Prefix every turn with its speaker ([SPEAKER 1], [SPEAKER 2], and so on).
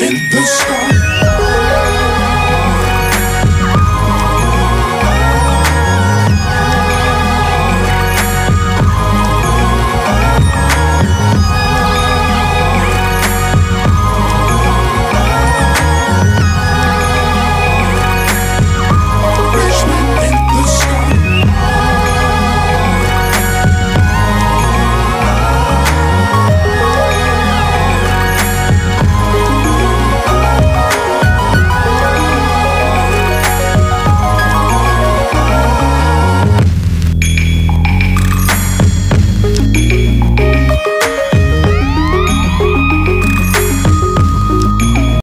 [SPEAKER 1] in the sky.